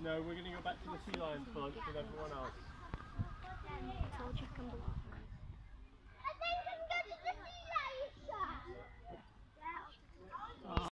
No, we're going to go back to the sea lions front with everyone else.